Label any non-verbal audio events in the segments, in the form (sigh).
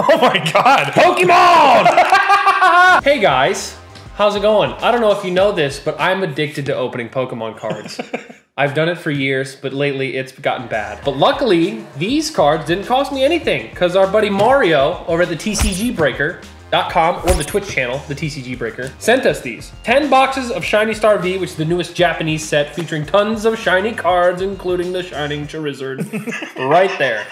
(laughs) Oh my god. Pokemon! (laughs) hey guys, how's it going? I don't know if you know this, but I'm addicted to opening Pokemon cards. (laughs) I've done it for years, but lately it's gotten bad. But luckily, these cards didn't cost me anything because our buddy Mario over at the TCG Breaker Com or the Twitch channel, the TCG Breaker, sent us these. 10 boxes of Shiny Star V, which is the newest Japanese set featuring tons of shiny cards, including the Shining Charizard (laughs) right there.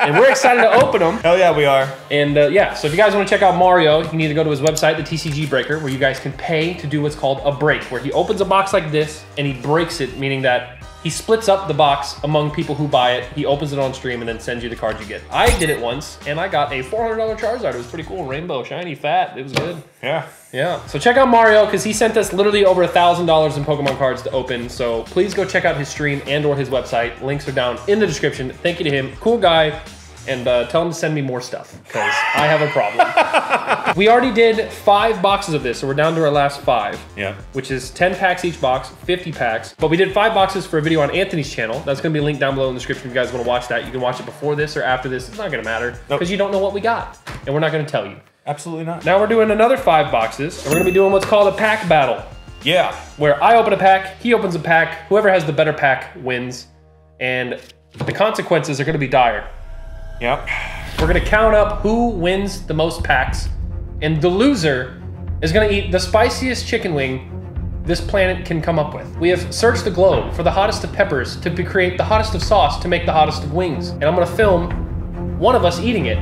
and we're excited to open them. Hell yeah, we are. And uh, yeah, so if you guys want to check out Mario, you need to go to his website, the TCG Breaker, where you guys can pay to do what's called a break, where he opens a box like this and he breaks it, meaning that he splits up the box among people who buy it. He opens it on stream and then sends you the cards you get. I did it once and I got a $400 Charizard. It was pretty cool. Rainbow, shiny, fat. It was good. Yeah. Yeah. So check out Mario because he sent us literally over a thousand dollars in Pokemon cards to open. So please go check out his stream and or his website. Links are down in the description. Thank you to him. Cool guy and uh, tell them to send me more stuff because I have a problem. (laughs) we already did five boxes of this, so we're down to our last five. Yeah. Which is 10 packs each box, 50 packs. But we did five boxes for a video on Anthony's channel. That's going to be linked down below in the description if you guys want to watch that. You can watch it before this or after this. It's not going to matter because nope. you don't know what we got. And we're not going to tell you. Absolutely not. Now we're doing another five boxes, and we're going to be doing what's called a pack battle. Yeah. Where I open a pack, he opens a pack, whoever has the better pack wins. And the consequences are going to be dire. Yep. We're gonna count up who wins the most packs, and the loser is gonna eat the spiciest chicken wing this planet can come up with. We have searched the globe for the hottest of peppers to create the hottest of sauce to make the hottest of wings. And I'm gonna film one of us eating it.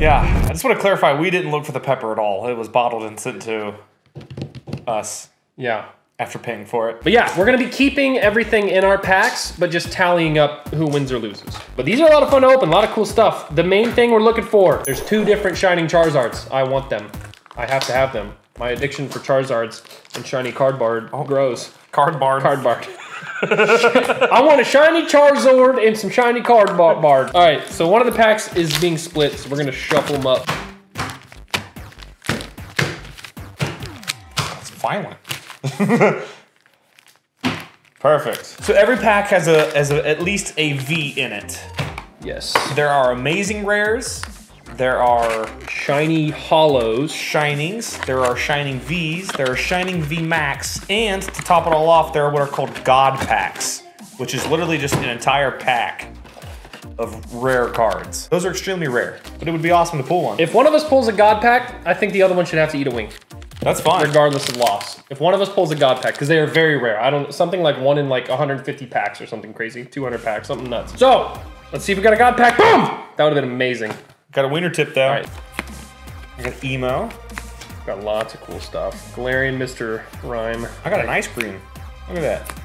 Yeah, I just want to clarify, we didn't look for the pepper at all. It was bottled and sent to us. Yeah after paying for it. But yeah, we're gonna be keeping everything in our packs, but just tallying up who wins or loses. But these are a lot of fun to open, a lot of cool stuff. The main thing we're looking for, there's two different Shining Charizards. I want them. I have to have them. My addiction for Charizards and shiny cardboard oh. grows. Cardboard. Cardboard. (laughs) I want a shiny Charizard and some shiny cardboard. All right, so one of the packs is being split, so we're gonna shuffle them up. It's violent. (laughs) Perfect. So every pack has a has a, at least a V in it. Yes. There are amazing rares. There are shiny hollows, shinings. There are shining Vs. There are shining V Max, and to top it all off, there are what are called God packs, which is literally just an entire pack of rare cards. Those are extremely rare, but it would be awesome to pull one. If one of us pulls a God pack, I think the other one should have to eat a wing. That's fine. Regardless of loss. If one of us pulls a god pack, because they are very rare. I don't something like one in like 150 packs or something crazy. 200 packs, something nuts. So, let's see if we got a god pack. Boom! That would have been amazing. Got a wiener tip though. All right. I got emo. Got lots of cool stuff. Galarian Mr. Rime. I got an ice cream. Look at that.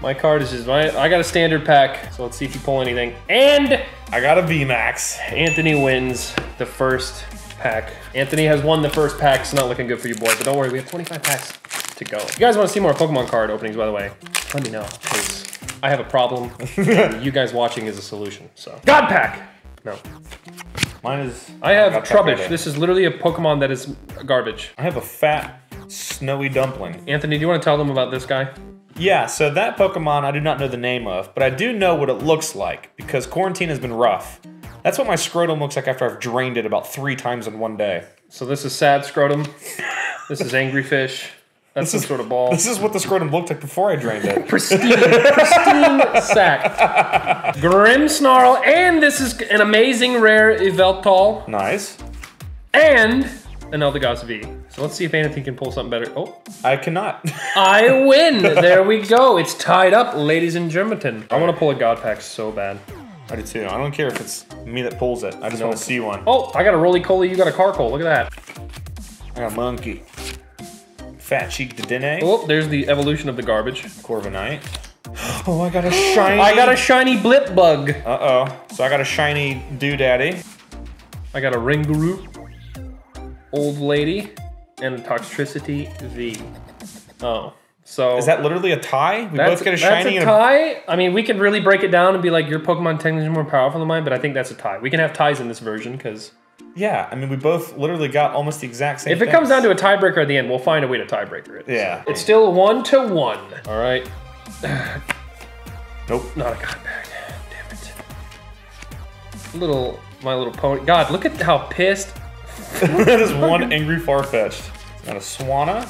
My card is just my. I got a standard pack, so let's see if you pull anything. And I got a VMAX. Anthony wins the first pack. Anthony has won the first pack. It's not looking good for you, boy. But don't worry, we have 25 packs to go. If you guys want to see more Pokemon card openings, by the way, let me know. Because I have a problem. (laughs) you guys watching is a solution. So God pack. No. Mine is. I have Trubbish. This is literally a Pokemon that is garbage. I have a fat, snowy dumpling. Anthony, do you want to tell them about this guy? Yeah, so that Pokemon I do not know the name of, but I do know what it looks like because quarantine has been rough. That's what my scrotum looks like after I've drained it about three times in one day. So this is sad scrotum. this is angry fish. That's this some is, sort of ball. This is what the scrotum looked like before I drained it. (laughs) pristine, pristine sack. Grimmsnarl, and this is an amazing rare Yveltal. Nice. And an Eldegoss V. So let's see if Anthony can pull something better. Oh. I cannot. I win. (laughs) There we go. It's tied up, ladies and gentlemen. I want to pull a God Pack so bad. I do too. I don't care if it's me that pulls it. I just want to see one. Oh, I got a roly-poly. You got a Carkol. Look at that. I got a monkey. Fat cheek Dene. Oh, there's the evolution of the garbage. Corviknight. (gasps) Oh, I got a (gasps) shiny. I got a shiny Blipbug. Uh-oh. So I got a shiny Doodaddy. I got a Ringaroo. Old Lady. And Toxtricity V. Oh. So is that literally a tie? We both get a shiny. That's a tie. A... I mean, we could really break it down and be like, your Pokemon technically is more powerful than mine, but I think that's a tie. We can have ties in this version because. Yeah, I mean, we both literally got almost the exact same. If it things. comes down to a tiebreaker at the end, we'll find a way to tiebreaker it. Yeah. It's still one to one. All right. nope. Not a god pack. Damn it. Little, my little pony. God, look at how pissed. (laughs) that is one angry Farfetch'd. Got a Swanna.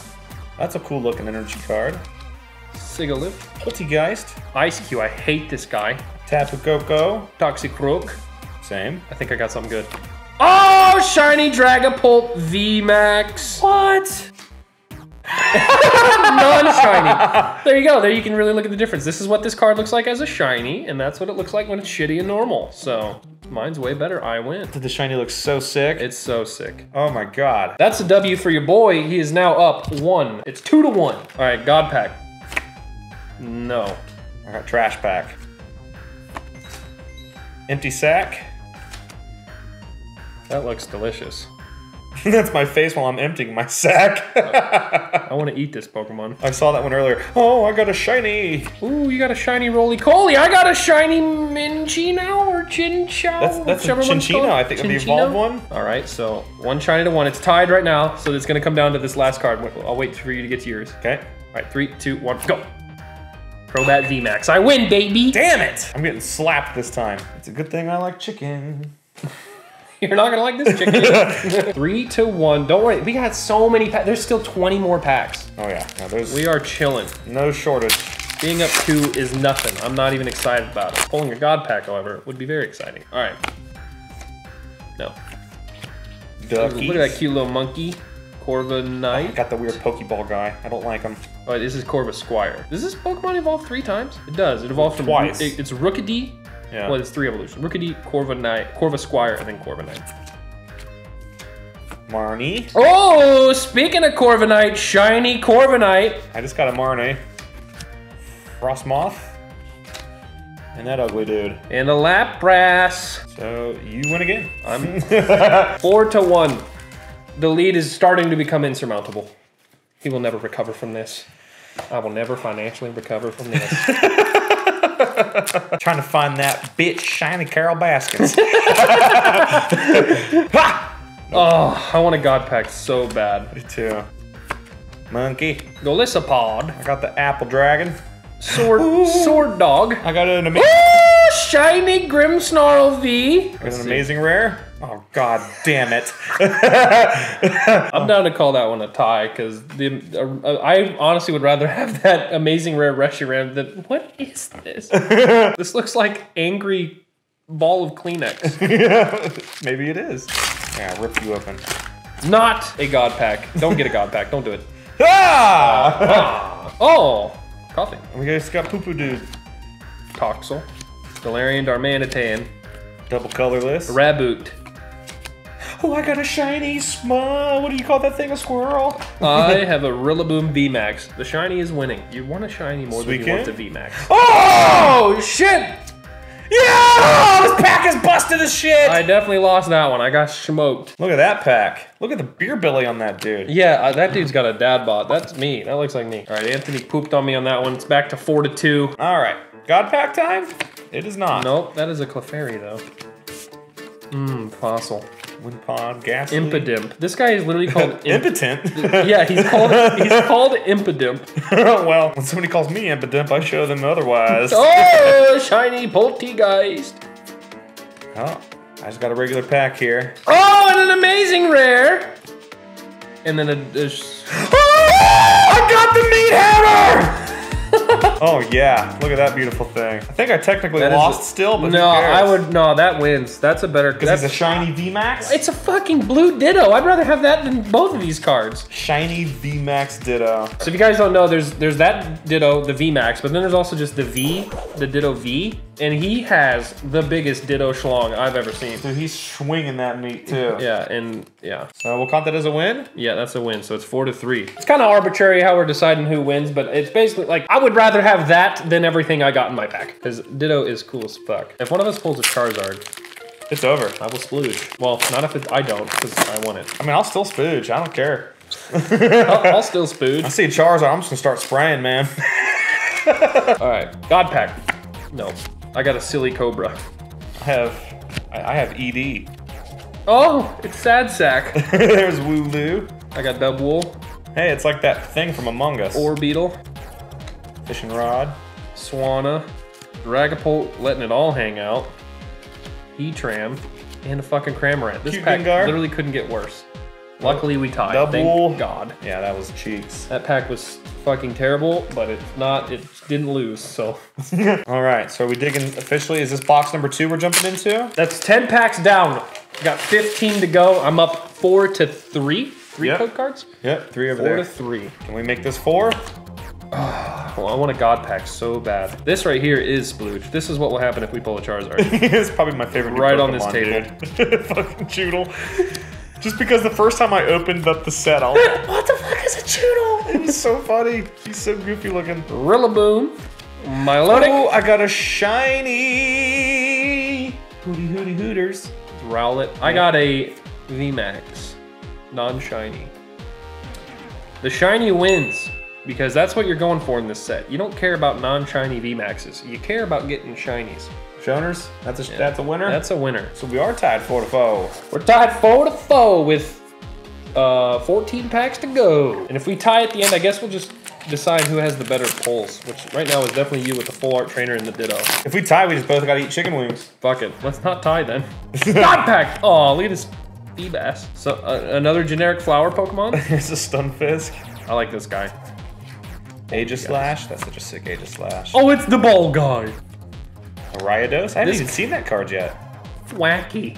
That's a cool looking energy card. Sigilyph. Polteageist. Ice Cube, I hate this guy. Tapu Koko. Toxicroak. Same. I think I got something good. Oh, shiny Dragapult VMAX. What? (laughs) Non-shiny. there you go. There you can really look at the difference. This is what this card looks like as a shiny, and that's what it looks like when it's shitty and normal. So mine's way better. I win. The shiny look so sick? It's so sick. oh my god. That's a W for your boy. He is now up one. It's two to one. All right, God Pack. No. I got trash pack. Empty sack. That looks delicious. (laughs) That's my face while I'm emptying my sack. I want to eat this Pokemon. I saw that one earlier. Oh, I got a shiny. Ooh, you got a shiny Rolycoly. I got a shiny Minccino or Chinchou. That's- that's a Chinchino. I think, the Chinchino? evolved one. All right, so one shiny to one. It's tied right now, so it's gonna come down to this last card. I'll wait for you to get to yours. Okay. All right, three, two, one, go. Crobat VMAX. I win, baby. Damn it! I'm getting slapped this time. It's a good thing I like chicken. You're not gonna like this chicken. (laughs) three to one. Don't worry, we got so many packs. There's still 20 more packs. Oh yeah. Now there's We are chilling. no shortage. Being up two is nothing. I'm not even excited about it. Pulling a God Pack, however, would be very exciting. All right. No. Duckies. Look at that cute little monkey. corva Corviknight. Got the weird Pokeball guy. I don't like him. Oh, this is Corvisquire. Does this Pokemon evolve three times? It does. It evolved from Twice. It, it's Rookidee. Yeah. Well, it's three evolutions. Rookidee, Corviknight, Corvisquire, and then Corviknight. Marnie. Oh, speaking of Corviknight, shiny Corviknight. I just got a Marnie. Frosmoth. And that ugly dude. And a Lapras. So you win again. I'm (laughs) four to one. The lead is starting to become insurmountable. He will never recover from this. I will never financially recover from this. (laughs) (laughs) Trying to find that bitch shiny Carol Baskins. (laughs) oh, I want a God Pack so bad. Me too. Monkey. Golisopod. I got the Apple Dragon. Sword, sword Dog. I got an amazing, shiny Grimmsnarl V. an amazing rare. Oh god damn it! (laughs) I'm down to call that one a tie because the uh, I honestly would rather have (laughs) that amazing rare Reshiram than what is this? (laughs) this looks like angry ball of Kleenex. Maybe it is. Yeah, rip you open. Not a God Pack. Don't get a God Pack. Don't do it. Ah! Oh, coffee. we just got Poo Poo Dude. Toxel. Galarian Darmanitan. Double colorless. Raboot. Oh, I got a shiny small. What do you call that thing? A squirrel? I (laughs) have a Rillaboom VMAX. The shiny is winning. You want a shiny more than you want the? VMAX. Oh shit! Yeah! This pack is busted as shit. I definitely lost that one. I got smoked. Look at that pack. Look at the beer belly on that dude. Yeah, uh, that dude's got a dad bod. That's me. That looks like me. All right, Anthony pooped on me on that one. It's back to four to two. All right, God pack time. It is not. Nope, that is a Clefairy though. Mmm, fossil. Wimpod, gas. Impidimp. This guy is literally called (laughs) Imp- Impotent. (laughs) Yeah, he's called he's (laughs) called Impidimp. well, when somebody calls me impotent, I show them otherwise. Oh, shiny Polteageist. Oh, I just got a regular pack here. Oh, and an amazing rare. And then a, a (gasps) I got the meat hammer! Oh yeah, look at that beautiful thing. I think I technically That is lost a- still, but no. I would no. That wins. That's a better. Because That's a shiny VMAX. It's a fucking blue Ditto. I'd rather have that than both of these cards. shiny VMAX Ditto. So if you guys don't know, there's there's that Ditto, the VMAX, but then there's also just the V, the Ditto V, and he has the biggest Ditto schlong I've ever seen. Dude, he's swinging that meat too. Yeah, and yeah, So we'll count that as a win. yeah, that's a win. So it's four to three. It's kind of arbitrary how we're deciding who wins, but it's basically like I would rather have that than everything I got in my pack because Ditto is cool as fuck. If one of us pulls a Charizard, It's over. I will splooge. Well, not if it, I don't because I want it. I mean, I'll still spooge. I don't care. (laughs) I'll, I'll still I see a Charizard. I'm just gonna start spraying, man. (laughs) (laughs) All right, God pack. No, I got a silly Cobra. I have, I I have ED. Oh, it's Sad Sack. There's Wooloo. I got Dubwool, Hey, it's like that thing from Among Us. Or Beetle, fishing rod. Swanna, Dragapult letting it all hang out. Heatram, and a fucking Cramorant. This Cute pack Gengar. literally couldn't get worse. Luckily, we tied. Double. Thank God. Yeah, that was cheeks. That pack was fucking terrible, but it's not. It didn't lose. So (laughs) All right, so are we digging officially? Is this box number two we're jumping into? that's ten packs down. Got 15 to go. I'm up four to three. Three Yep. code cards. Yep, three over Four there. to three. Can we make this four? (sighs) Well, I want a God pack so bad. This right here is Splooge. This is what will happen if we pull a Charizard. (laughs) it's probably my favorite. Right on this dude. (laughs) Fucking Choodle. Just because the first time I opened up the set, I was like, what the fuck is a Choodle? Was so funny. He's so goofy looking. Rillaboom. Milotic. Oh, I got a shiny. Hooty hooty hooters. Rowlet. I got a VMAX. Non-shiny. The shiny wins. Because that's what you're going for in this set. You don't care about non-shiny VMAXs. You care about getting shinies. Shoners, that's a that's a winner. That's a winner. so we are tied four to four. We're tied four to four with uh, 14 packs to go. And if we tie at the end, I guess we'll just decide who has the better pulls, which right now is definitely you with the full art trainer and the ditto. If we tie, we just both gotta eat chicken wings. Fuck it. Let's not tie then. (laughs) not pack. Oh, look at this Feebas. So uh, another generic flower Pokemon. (laughs) Here's a Stunfisk. I like this guy. Aegislash. That's such a sick Aegislash. Oh, it's the ball guy. A Ryados. I haven't This- even seen that card yet. Wacky.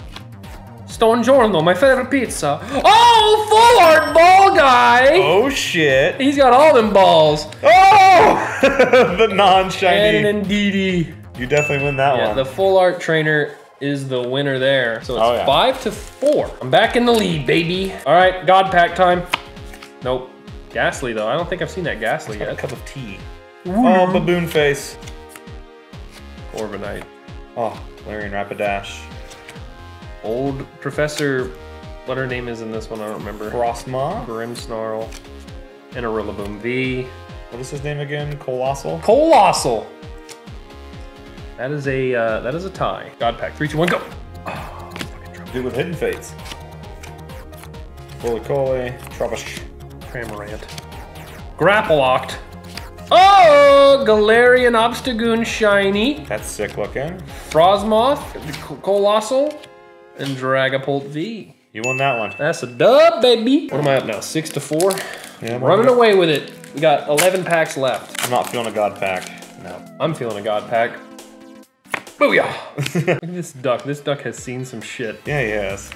Stongiorno, my favorite pizza. Oh, full art ball guy. Oh shit. He's got all them balls. Oh! (laughs) the non-shiny. an Ndidi. You definitely win that Yeah, one. Yeah, the full art trainer is the winner there. So it's Oh, yeah. five to four. I'm back in the lead, baby. All right, God pack time. Nope. Gastly though. I don't think I've seen that Gastly yet. a cup of tea. Oh, baboon face. Corviknight. Oh, Larian Rapidash. Old Professor, what her name is in this one, I don't remember. Frostmaw. Grimmsnarl. And a Rillaboom V. What is his name again? Coalossal. Coalossal. That is a uh, that is a tie. God pack. Three, two, one, go. Dude with hidden fates. Fulicole. Trubbish. Cramorant. Grapploct. Oh, Galarian Obstagoon Shiny. That's sick looking. Frosmoth, C- Coalossal, and Dragapult V. You won that one. That's a dub, baby. What am I up now? Six to four. Yeah, I'm Running away with it. We got 11 packs left. I'm not feeling a god pack. No. I'm feeling a god pack. Booyah! (laughs) Look at this duck. This duck has seen some shit. Yeah, he has.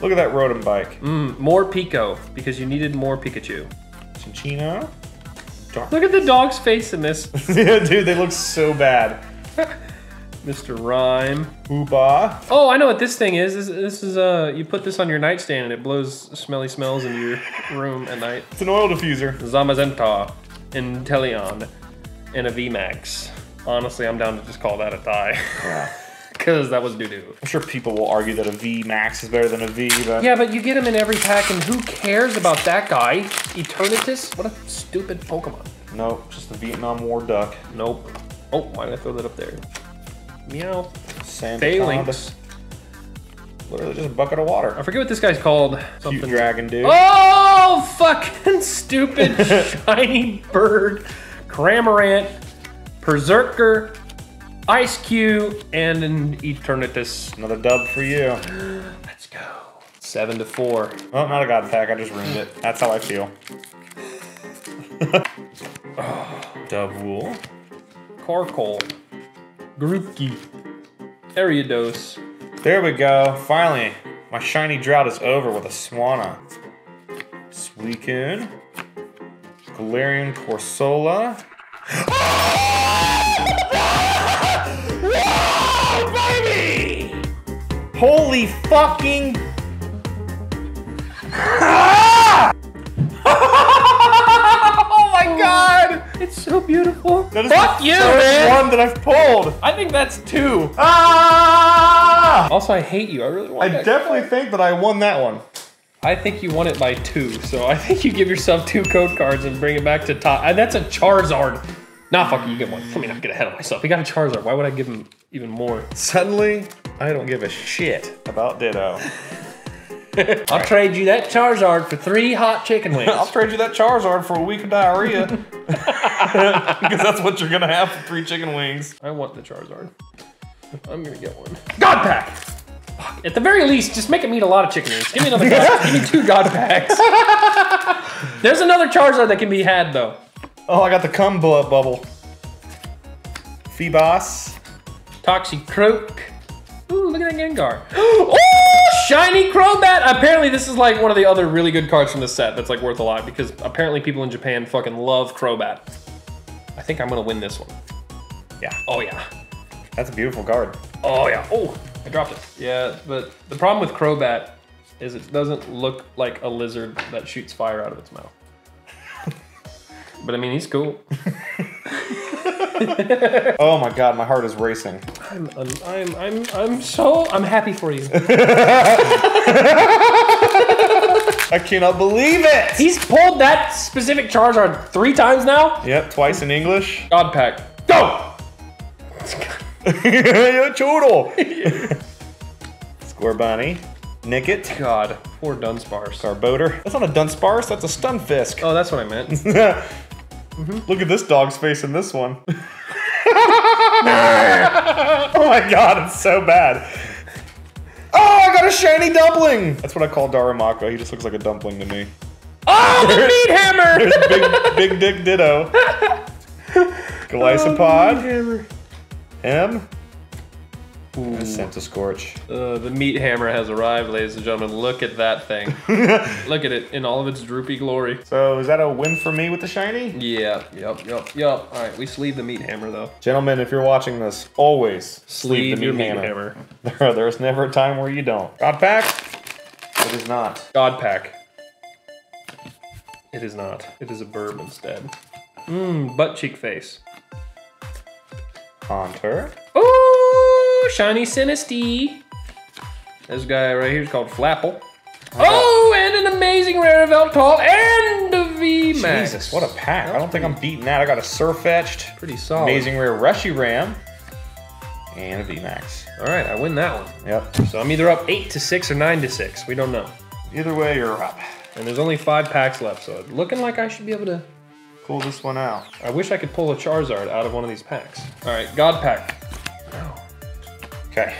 Look at that Rotom bike. Mm, more Pico, because you needed more Pikachu. Chinchino. Dark. Look at the dog's face in this. (laughs) yeah, dude, they look so bad. (laughs) Mr. Rime. Hoopa. Oh, I know what this thing is. This, this is uh, you put this on your nightstand and it blows smelly smells into your room at night. It's an oil diffuser. Zamazenta, Inteleon, and a VMAX. Honestly, I'm down to just call that a tie. Yeah. (laughs) Because that was doo doo. I'm sure people will argue that a V Max is better than a V, but Yeah, but you get him in every pack, and who cares about that guy? Eternatus? What a stupid Pokemon. nope, just the Vietnam War duck. Nope. Oh, why did I throw that up there? Meow. Sand Phalanx. Literally just a bucket of water. I forget what this guy's called. Cute dragon dude. Oh, fucking (laughs) stupid (laughs) shiny bird. Cramorant, Berserker, Ice Cube, and an Eternatus. Another dub for you. (gasps) Let's go. Seven to four. Oh, not a god pack. I just ruined it. That's how I feel. oh, (sighs) Dubwool. Carkol, Grookey, Ariados, There we go. Finally, my shiny drought is over with a Swanna. Suicune. Galarian Corsola. (gasps) Ah! Holy fucking. (laughs) oh my god! It's so beautiful. That is Fuck the you, man. one that I've pulled. I think that's two. Ah! Also, I hate you. I really want I definitely think that I won that one. I think you won it by two, so I (laughs) think you give yourself two code cards and bring it back to top. And that's a Charizard. Nah, fuck you, you get one. Let me not get ahead of myself. He got a Charizard. Why would I give him even more? Suddenly, I don't give a shit about Ditto. (laughs) I'll trade you that Charizard for three hot chicken wings. (laughs) I'll trade you that Charizard for a week of diarrhea. (laughs) Because that's what you're gonna have for three chicken wings. I want the Charizard. I'm gonna get one. God pack! Fuck. At the very least, just make him eat a lot of chicken wings. Give me another God. Give me two God packs. There's another Charizard that can be had though. Oh, I got the cum bu- bubble. Phoebos. Toxicroak. Ooh, look at that Gengar. (gasps) oh, shiny Crobat! Apparently, this is like one of the other really good cards from this set that's like worth a lot because apparently people in Japan fucking love Crobat. I think I'm gonna win this one. Yeah, Oh yeah. that's a beautiful card. Oh yeah. Oh, I dropped it. Yeah, but the problem with Crobat is it doesn't look like a lizard that shoots fire out of its mouth. But I mean, he's cool. (laughs) Oh my god, my heart is racing. I'm, I'm, I'm, I'm, I'm so, I'm happy for you. (laughs) I cannot believe it! He's pulled that specific Charizard three times now. Yep, twice in English. God pack. Go! (laughs) Yo, Choodle! Scorbunny. Nick it. God, poor Dunsparce. Sarboder. That's not a Dunsparce, that's a Stunfisk. Oh, that's what I meant. Mm-hmm. Look at this dog's face in this one. (laughs) (laughs) oh my god, it's so bad. Oh, I got a shiny dumpling! That's what I call Darumaka. He just looks like a dumpling to me. Oh, the meat hammer! (laughs) There's big, big dick ditto. Glycopod. Oh, M. Ooh. Centiskorch. Uh, the meat hammer has arrived, ladies and gentlemen. Look at that thing. (laughs) Look at it in all of its droopy glory. So is that a win for me with the shiny? Yeah, yep, yep, yep. All right, we sleeve the meat hammer though. Gentlemen, if you're watching this, always sleeve, the your meat hammer. (laughs) There- There's never a time where you don't. God pack? It is not. God pack. It is not. It is a burb instead. Mmm, butt cheek face. Haunter. Oh, shiny Sinistea. This guy right here is called Flapple. Oh, and an amazing rare Veltal and a V Max. Jesus, what a pack. I don't think I'm beating that. I got a Sirfetch'd, Pretty solid. amazing rare Reshiram, and a VMAX. All right, I win that one. Yep. So I'm either up eight to six or nine to six. We don't know. Either way, you're up. And there's only five packs left, so looking like I should be able to. Pull this one out. I wish I could pull a Charizard out of one of these packs. All right, God pack. Okay.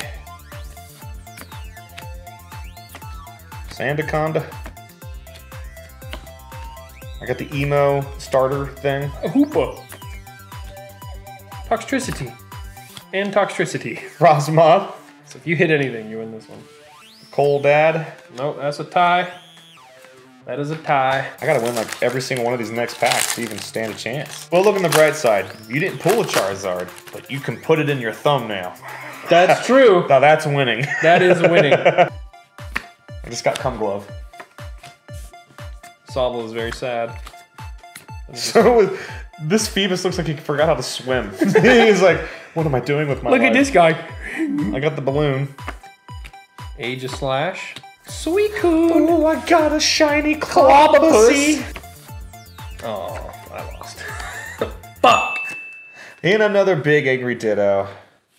Sandaconda. I got the emo starter thing. A Hoopa. Toxtricity. And Toxtricity. (laughs) Rosmoth. So if you hit anything, you win this one. Cold Dad. Nope, that's a tie. That is a tie. I gotta win like every single one of these next packs to even stand a chance. Well, look on the bright side. You didn't pull a Charizard, but you can put it in your thumbnail. That's (laughs) true. Now that's winning. That is winning. (laughs) I just got cum glove. Sobble is very sad. So this Phoebus looks like he forgot how to swim. (laughs) He's like, what am I doing with my Look at this guy. I got the balloon. Aegislash. Suicune. Oh, I got a shiny Clobbopus. Oh, I lost. Fuck. And another big angry ditto.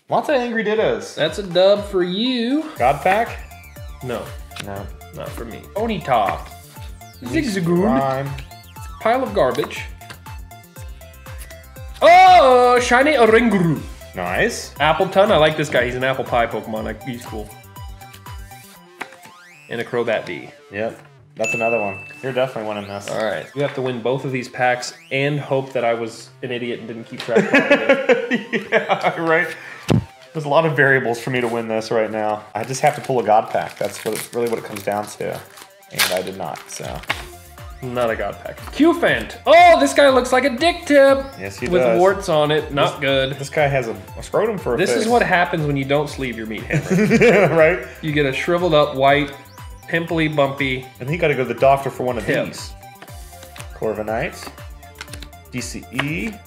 Lots of angry dittos. That's a dub for you. God pack? No, No. not for me. Onita. Zigzagoon. Pile of garbage. Oh, shiny Oranguru. Nice. Appletun. I like this guy. He's an apple pie Pokemon. Like, he's cool. And a Crobat V. Yep. That's another one. You're definitely winning this. All right. We have to win both of these packs and hope that I was an idiot and didn't keep track of it. (laughs) yeah, right. There's a lot of variables for me to win this right now. I just have to pull a God pack. That's what it, really what it comes down to. And I did not, so. Not a god pack. Cufant. Oh, this guy looks like a dick tip. Yes, he With does. With warts on it. Not good. This guy has a, a scrotum for a This is what happens when you don't sleeve your meat (laughs) hammer. right? you get a shriveled up, white, pimply, bumpy. And he got to go to the doctor for one of Tip. these. Corviknight. DCE.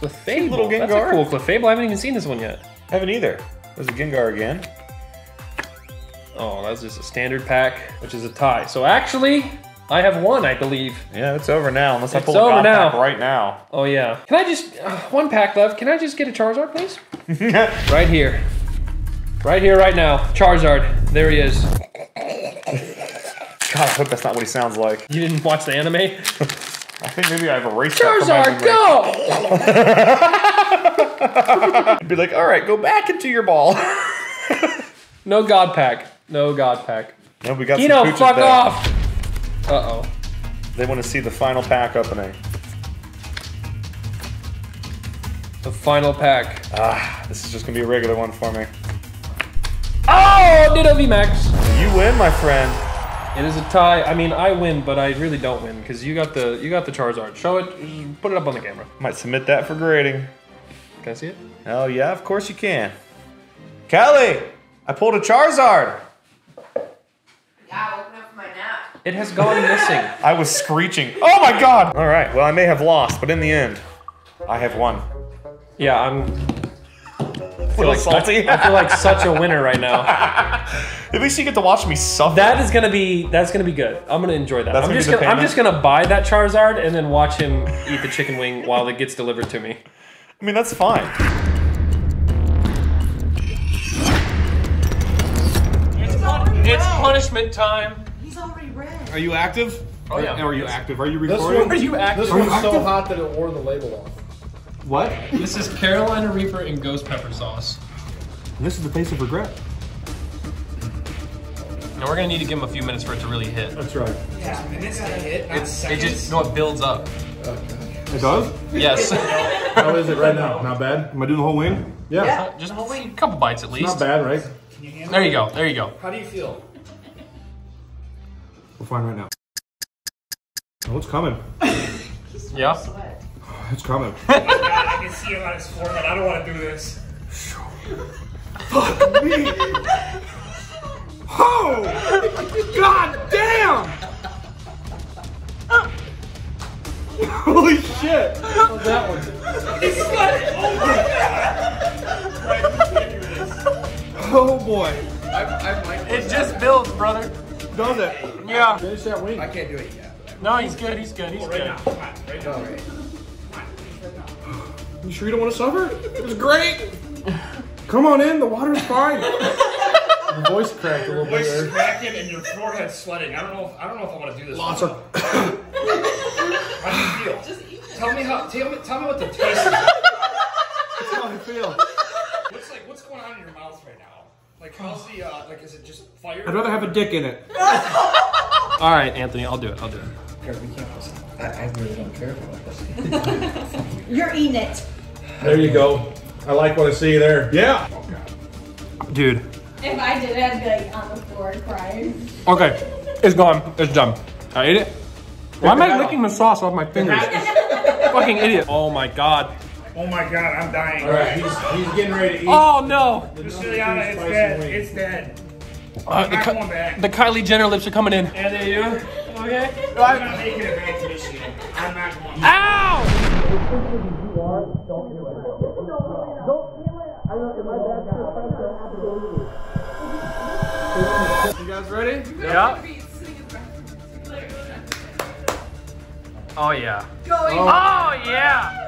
Clefable. little That's a cool Clefable. I haven't even seen this one yet. Haven't either. There's a Gengar again. Oh, that's just a standard pack, which is a tie. So actually, I have one, I believe. Yeah, it's over now, unless I pull a over God now. pack right now. Oh yeah. Can I just uh, one pack left? Can I just get a Charizard, please? (laughs) right here. Right here, right now. Charizard. There he is. God, I hope that's not what he sounds like. You didn't watch the anime? (laughs) I think maybe I have a race. Charizard, go! (laughs) I'd be like, all right, go back into your ball. (laughs) No God pack. No God pack. no, we got Kino, some fuck back. off! Uh oh. They want to see the final pack opening. The final pack. Ah, this is just gonna be a regular one for me. Oh, did Ditto VMAX. You win, my friend. It is a tie. I mean, I win, but I really don't win because you got the you got the Charizard. Show it. Put it up on the camera. Might submit that for grading. Can I see it? Oh yeah, of course you can. Kelly, I pulled a Charizard. Yeah, woken up from my nap. It has gone missing. (laughs) I was screeching. Oh my god! All right, well I may have lost, but in the end, I have won. Yeah, I'm. (laughs) A little salty. I feel like such a winner right now. (laughs) At least you get to watch me suffer. That is gonna be that's gonna be good. I'm gonna enjoy that. That's I'm gonna just gonna I'm just gonna buy that Charizard and then watch him eat the chicken wing while it gets delivered to me. I mean, that's fine. It's punishment time. He's already red. Are you active? Oh yeah. Are you active? Are you This recording? one, Are you active? this one's so hot that it wore the label off. What? This is Carolina Reaper and ghost pepper sauce. This is the face of regret. Now we're gonna need to give him a few minutes for it to really hit. That's right. It's it just no it builds up. It does? Yes. (laughs) How is it right now? Not bad? Am I doing the whole wing? Yeah. just a couple bites at least. Not bad, right? There you go. There you go. How do you feel? We're fine right now. Oh, it's coming. (laughs) Yeah. (sighs) It's coming. oh (laughs) God, I can see him on his forehead. I don't want to do this. Oh! God damn! Holy shit! That one. He's sweating. Oh my god. Right, we can't do this. Oh boy. I, I might. It just builds, brother. Does it? Yeah. Finish that wing. I can't do it yet. No, he's good. He's good. He's Right good. now. Come on. Right now. Right. You sure you don't want to suffer? It was great! Come on in, the water's fine. Your voice cracked a little bit Voice is there. cracking and your forehead's sweating. I don't know. If, I don't know if I want to do this. Lots of. How do you feel? Just eat it. Tell me how. Tell me. Tell me what the (laughs) taste is. That's how I feel. What's like? What's going on in your mouth right now? Like, how's the? Uh, like, is it just fire? I'd rather have a dick in it. (laughs) All right, Anthony. I'll do it. I'll do it. I, I really don't care about this. (laughs) You're eating it. There you go. I like what I see there. Yeah. Dude. If I did, I'd be like on the floor crying. Okay. It's gone. It's done. I ate it. Why am I licking the sauce off my fingers? Fucking idiot. Oh my god. Oh my god, I'm dying. All right, he's, he's getting ready to eat. Oh no. the Just number Juliana, it's dead. It's dead. Uh, the, Ki- back. the Kylie Jenner lips are coming in. And then you. Okay. I'm not making it back to Michigan. I'm not going. Ow! You guys ready? Yeah. Oh yeah. Going. Oh yeah.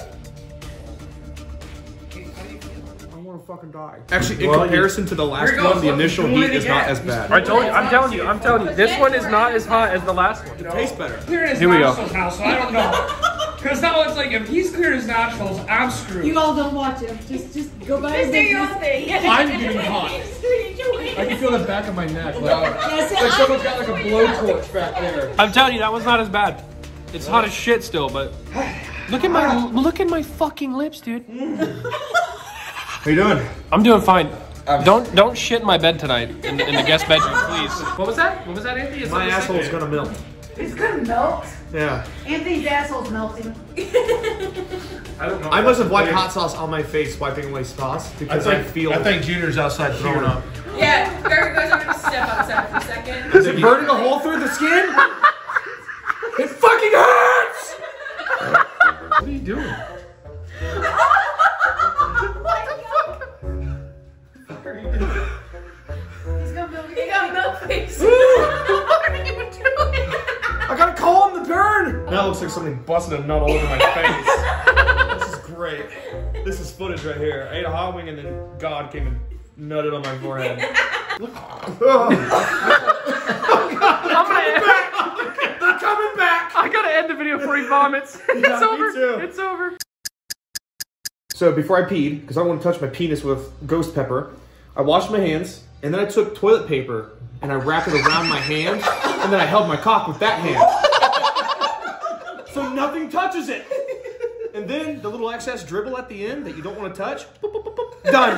I want to fucking die. Actually, in Well, you- comparison to the last one, goes, the initial heat it is not as bad. I told you. I'm telling you. I'm telling you. This one is not as hot as the last one. It tastes better. Clearing his Here we go. now, so I don't know. Because now it's like, if he's clearing his nostrils, I'm screwed. You all don't watch him. Just, just go by Just do your own thing. I'm getting hot. (laughs) Just do your I can feel the back of my neck. (laughs) Like, like someone's got like a blowtorch back there. I'm telling you, that one's not as bad. It's hot as shit still, but look at my look at my fucking lips, dude. How you doing? I'm doing fine. Don't don't shit in my bed tonight in, in the guest bedroom, please. What was that? What was that, Anthony? It's My not the asshole's gonna melt. It's gonna melt. Yeah. Anthony's asshole's melting. (laughs) I don't know. I must have wiped hot sauce on my face, wiping away sauce because I, feel. I think Junior's outside throwing up. Yeah, Barry goes, I'm gonna step outside for a second. Is it burning a hole through the skin? it fucking hurts. What are you doing? (laughs) He's gonna melt. He got milk face. (laughs) what are you doing? I gotta calm the burn. That looks like something busting a nut all over my face. (laughs) this is great. This is footage right here. I ate a hot wing and then God came and nutted on my forehead. I'm gonna, They're coming back. I gotta end the video before he vomits. (laughs) It's me over. too. It's over. So before I peed, because I don't want to touch my penis with ghost pepper, I washed my hands, and then I took toilet paper and I wrapped it around my hand, and then I held my cock with that hand. so nothing touches it. And then the little excess dribble at the end that you don't want to touch, boop, boop, boop, boop, done.